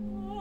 Oh.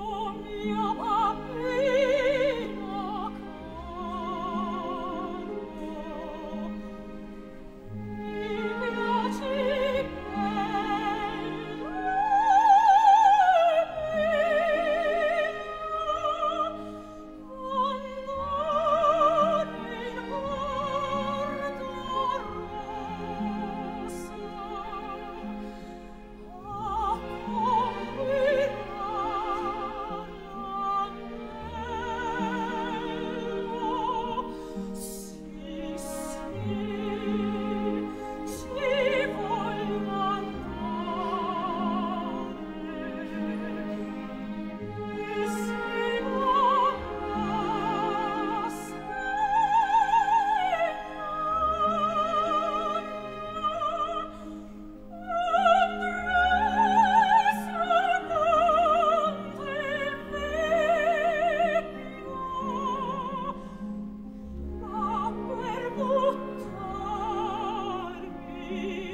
You.